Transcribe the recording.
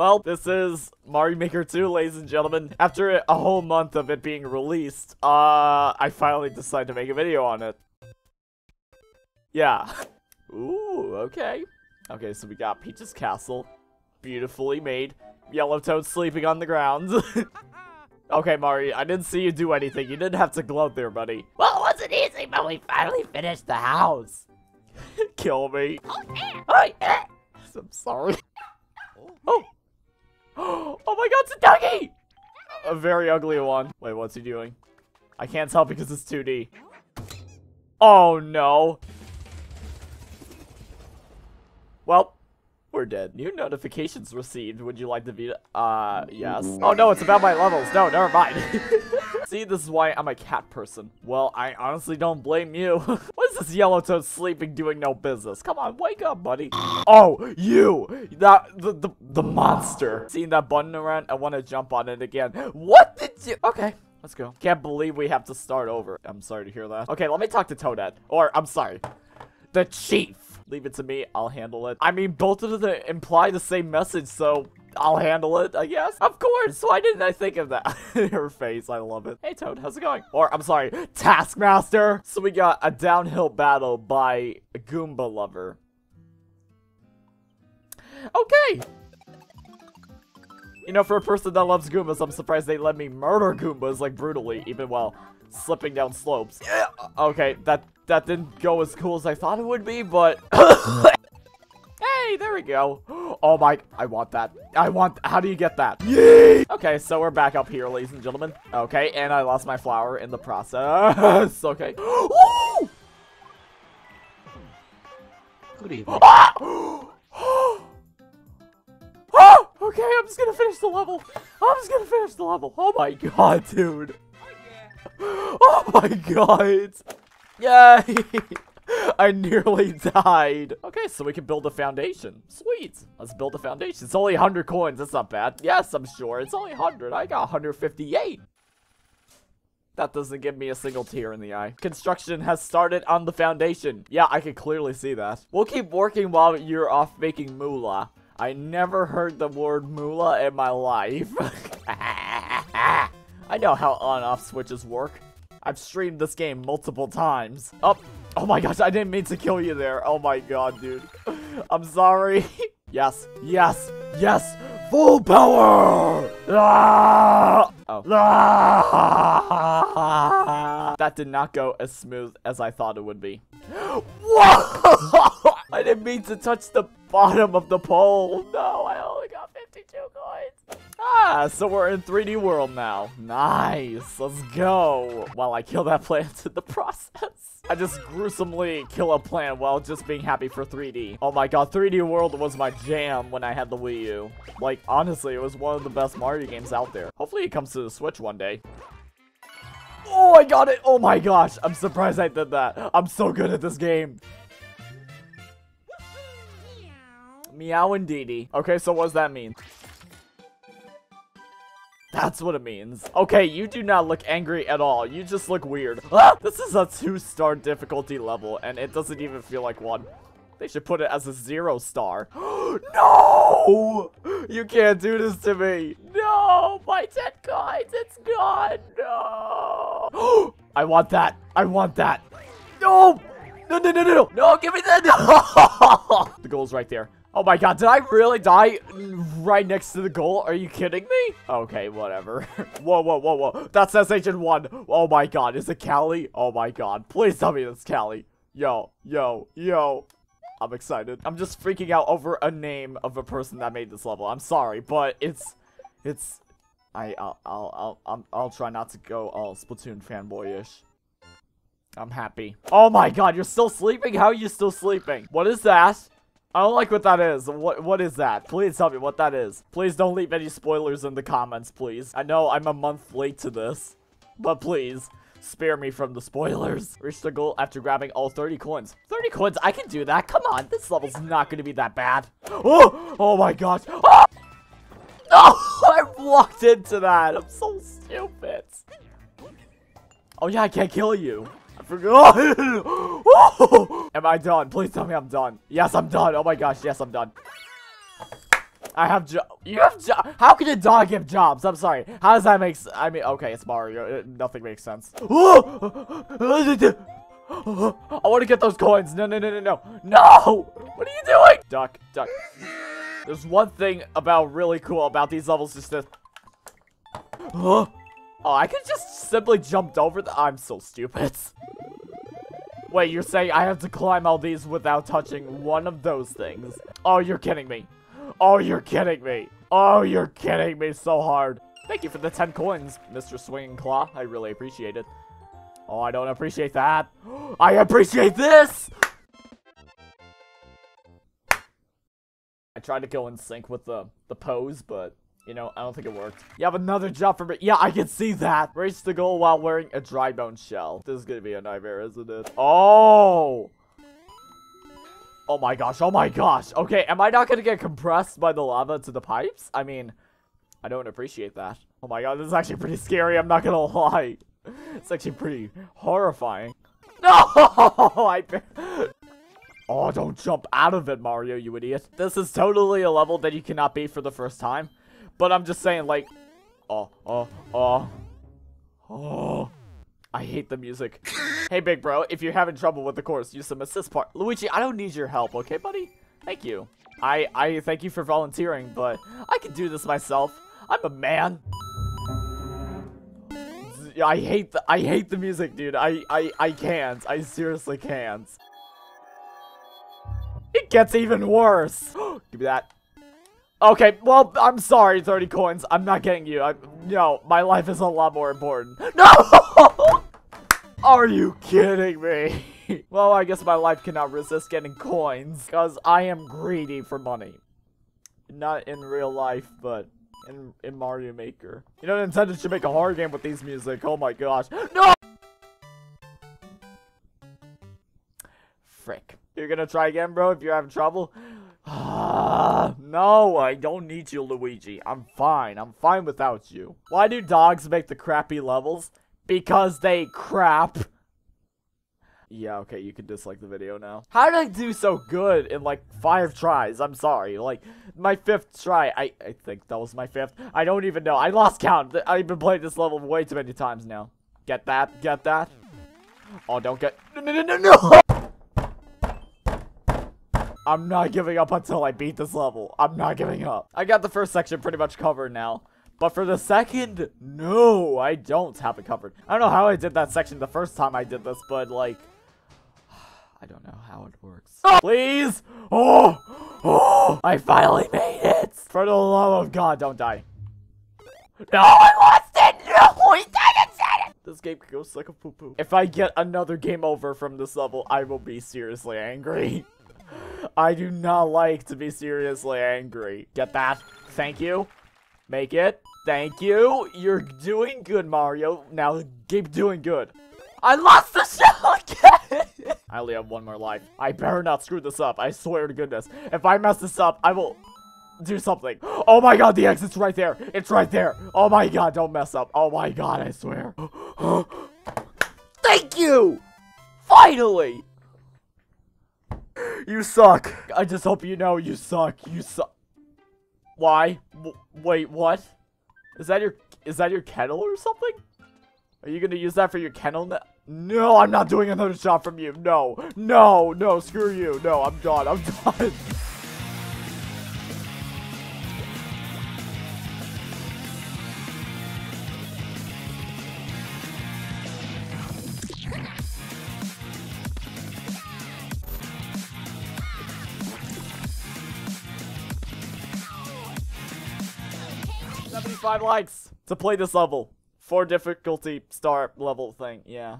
Well, this is Mario Maker 2, ladies and gentlemen. After a whole month of it being released, uh, I finally decided to make a video on it. Yeah. Ooh, okay. Okay, so we got Peach's Castle. Beautifully made. Yellow Toad sleeping on the ground. okay, Mario, I didn't see you do anything. You didn't have to gloat there, buddy. Well, it wasn't easy, but we finally finished the house. Kill me. Oh, yeah. Oh, yeah. I'm sorry. Oh. Oh my god, it's a doggy! A very ugly one. Wait, what's he doing? I can't tell because it's 2D. Oh no. Well, we're dead. New notifications received. Would you like to be- Uh, yes. Oh no, it's about my levels. No, never mind. See, this is why I'm a cat person. Well, I honestly don't blame you. what is this yellow toad sleeping doing no business? Come on, wake up, buddy. Oh, you! That- the- the- the monster. Seeing that button around, I want to jump on it again. What did you- Okay. Let's go. Can't believe we have to start over. I'm sorry to hear that. Okay, let me talk to Toadette. Or, I'm sorry. The chief. Leave it to me. I'll handle it. I mean, both of them imply the same message, so I'll handle it, I guess. Of course. Why didn't I think of that? Her face. I love it. Hey, Toad. How's it going? Or, I'm sorry, Taskmaster. So we got a downhill battle by a Goomba Lover. Okay. You know, for a person that loves Goombas, I'm surprised they let me murder Goombas, like, brutally, even while slipping down slopes. Yeah. Okay, that that didn't go as cool as I thought it would be, but... hey, there we go. Oh my, I want that. I want, how do you get that? Yay! Okay, so we're back up here, ladies and gentlemen. Okay, and I lost my flower in the process. okay. Woo! Good evening. Ah! Ah! Okay, I'm just gonna finish the level. I'm just gonna finish the level. Oh my god, dude. Oh my god. Yay! I nearly died. Okay, so we can build a foundation. Sweet. Let's build a foundation. It's only 100 coins. That's not bad. Yes, I'm sure. It's only 100. I got 158. That doesn't give me a single tear in the eye. Construction has started on the foundation. Yeah, I can clearly see that. We'll keep working while you're off making moolah. I never heard the word moolah in my life. I know how on-off switches work. I've streamed this game multiple times. Oh, oh my gosh, I didn't mean to kill you there. Oh my god, dude. I'm sorry. yes, yes, yes. Full power! Ah! Oh. Ah! That did not go as smooth as I thought it would be. Whoa! I didn't mean to touch the bottom of the pole. No, Ah, so we're in 3D world now. Nice. Let's go. While I kill that plant in the process. I just gruesomely kill a plant while just being happy for 3D. Oh my god, 3D World was my jam when I had the Wii U. Like, honestly, it was one of the best Mario games out there. Hopefully it comes to the Switch one day. Oh, I got it! Oh my gosh, I'm surprised I did that. I'm so good at this game. Meow and Dee Dee. Okay, so what does that mean? That's what it means. Okay, you do not look angry at all. You just look weird. Ah! This is a two-star difficulty level, and it doesn't even feel like one. They should put it as a zero star. no! You can't do this to me. No! My 10 coins, it's gone. No! I want that. I want that. No! No, no, no, no, no! No, give me that! No! the goal's right there. Oh my god, did I really die right next to the goal? Are you kidding me? Okay, whatever. whoa, whoa, whoa, whoa. That's says Agent 1. Oh my god, is it Callie? Oh my god. Please tell me it's Callie. Yo, yo, yo. I'm excited. I'm just freaking out over a name of a person that made this level. I'm sorry, but it's... It's... I, I'll, I'll, I'll, I'll, I'll try not to go all Splatoon fanboyish. I'm happy. Oh my god, you're still sleeping? How are you still sleeping? What is that? I don't like what that is. What What is that? Please tell me what that is. Please don't leave any spoilers in the comments, please. I know I'm a month late to this, but please, spare me from the spoilers. Reach the goal after grabbing all 30 coins. 30 coins? I can do that. Come on, this level's not going to be that bad. Oh, oh my gosh. Oh! oh, I walked into that. I'm so stupid. Oh yeah, I can't kill you. Forgot. Am I done? Please tell me I'm done. Yes, I'm done. Oh my gosh, yes, I'm done. I have jo- You have jo- How can a dog give jobs? I'm sorry. How does that make s- I mean, okay, it's Mario. It, nothing makes sense. I want to get those coins. No, no, no, no, no. No! What are you doing? Duck, duck. There's one thing about really cool about these levels is this. Oh, I could just simply jumped over the- I'm so stupid. Wait, you're saying I have to climb all these without touching one of those things? Oh, you're kidding me. Oh, you're kidding me. Oh, you're kidding me so hard. Thank you for the 10 coins, Mr. Swinging Claw. I really appreciate it. Oh, I don't appreciate that. I appreciate this! I tried to go in sync with the, the pose, but, you know, I don't think it worked. You have another job for me. Yeah, I can see that. Race the goal while wearing a dry bone shell. This is gonna be a nightmare, isn't it? Oh! Oh my gosh, oh my gosh. Okay, am I not gonna get compressed by the lava to the pipes? I mean, I don't appreciate that. Oh my god, this is actually pretty scary, I'm not gonna lie. It's actually pretty horrifying. No! I... Oh, don't jump out of it, Mario, you idiot. This is totally a level that you cannot beat for the first time. But I'm just saying, like... Oh, oh, oh. Oh. I hate the music. hey, big bro, if you're having trouble with the course, use some assist part. Luigi, I don't need your help, okay, buddy? Thank you. I, I thank you for volunteering, but I can do this myself. I'm a man. I hate the I hate the music, dude. I I I can't. I seriously can't. It gets even worse. Give me that. Okay, well, I'm sorry, 30 coins. I'm not getting you. I, no, my life is a lot more important. No! Are you kidding me? well, I guess my life cannot resist getting coins, because I am greedy for money. Not in real life, but in, in Mario Maker. You know, Nintendo should make a horror game with these music. Oh my gosh. No! Frick. You're gonna try again, bro, if you're having trouble? No, I don't need you, Luigi. I'm fine. I'm fine without you. Why do dogs make the crappy levels? Because they crap. Yeah, okay, you can dislike the video now. How did I do so good in like five tries? I'm sorry. Like, my fifth try. I, I think that was my fifth. I don't even know. I lost count. I've been playing this level way too many times now. Get that? Get that? Oh, don't get. No, no, no, no! I'm not giving up until I beat this level. I'm not giving up. I got the first section pretty much covered now. But for the second, no, I don't have it covered. I don't know how I did that section the first time I did this, but like, I don't know how it works. Oh, Please! Oh! Oh! I finally made it! For the love of God, don't die. No, I lost it! No, he didn't say it! This game goes like a poo-poo. If I get another game over from this level, I will be seriously angry. I do not like to be seriously angry. Get that? Thank you. Make it. Thank you. You're doing good, Mario. Now keep doing good. I lost the shell again! I only have one more life. I better not screw this up. I swear to goodness. If I mess this up, I will do something. Oh my god, the exit's right there. It's right there. Oh my god, don't mess up. Oh my god, I swear. Thank you! Finally! You suck. I just hope you know you suck. You suck. Why? W wait, what? Is that your is that your kettle or something? Are you gonna use that for your kennel? No, no I'm not doing another shot from you. No, no, no, screw you. No, I'm done. I'm done. Seventy-five likes to play this level. Four difficulty star level thing. Yeah.